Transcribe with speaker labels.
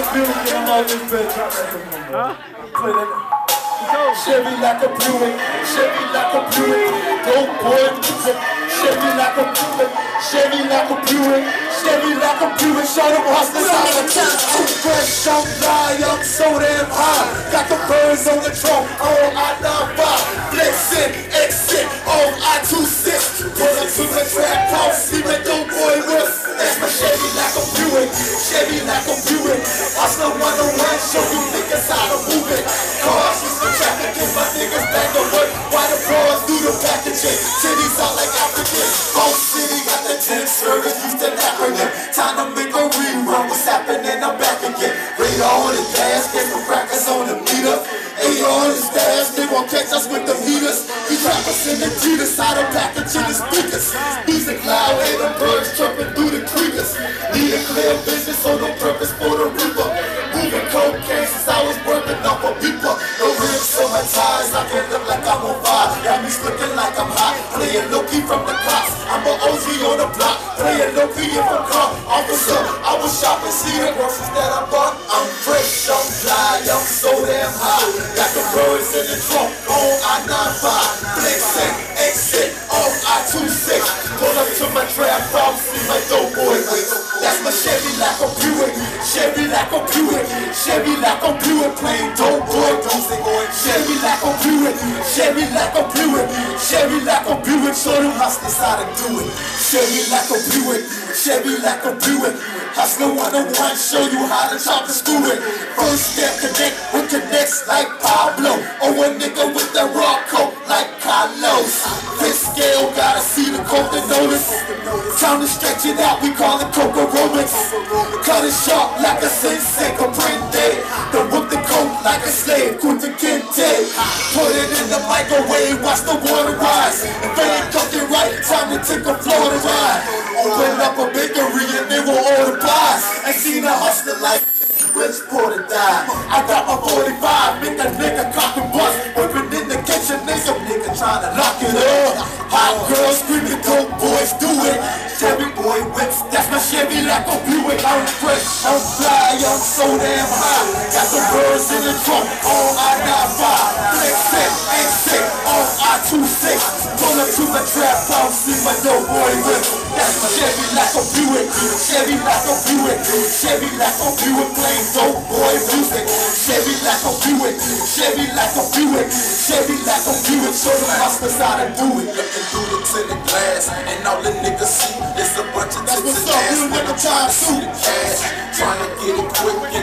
Speaker 1: a Buick and all this bitch. Huh? Play that. Chevy Lac or Buick, Chevy Lac or Buick, dope boy, Chevy Lac or Buick, Chevy Lac or Buick, Chevy Lac or Buick, show them hustlers how to Too fresh, I'm fly, I'm so damn high, got the birds on the trunk, they won't catch us with the meters. We trappers in the Adidas, out of packaging the speakers. Music loud, and the birds chirping through the creekers. Need a clear vision, so no purpose for the reaper. Moving cocaine since I was working up a people. No ribs on my ties, I can look like I'm on fire. Got me looking like I'm hot, playing low-key from the cops. I'm an OG on the block, playing low-key if I'm caught. Officer, I was shopping, see the groceries that I bought. I'm fresh, I'm fly, I'm so damn high. Birds in the trunk on I-95. Flexing, exit, off I-26. Pull up to my trap house, see my dope boy with. That's my Chevy Lac or Buick, Chevy Lac or Buick, Chevy Lac or Buick, playing dope boy music. Chevy Lac or Buick, Chevy Lac or Buick, Chevy Lac or Buick, show them how to do it. Chevy Lac or Buick, Chevy Lac or Buick, Hustler 101, show you how to chop the screw it. First step connect with connects like Pablo, or a nigga with the raw coat like Carlos. This scale gotta see the coat to notice. Time to stretch it out, we call it Coco Rolex. Cut it sharp like a sensei comprende. Then whip the coat like a slave, Kunta Kinte. Put it in the microwave, watch the water I got my 45, make a nigga cock and bust. Whipping in the kitchen, nigga, nigga trying to lock it up. Hot girls screaming, dope boys do it. Chevy boy whips, that's my Chevy a Buick. I'm fresh, I'm fly, I'm so damn high. Got the birds in the trunk, all I-95. Flexing, exit, on I-26. Pull up to the trap house, see my dope boy whip. Chevy Lac or Buick, Chevy Lac or Buick, Chevy Lac or Buick, playing dope boy music. Chevy Lac or Buick, Chevy Lac or Buick, Chevy Lac or Buick. Show the hustlers how to do it.
Speaker 2: Looking through the tinted glass, and all the niggas see is a bunch of
Speaker 1: That's what's up, you nigga time
Speaker 2: See the cash, trying to get it quick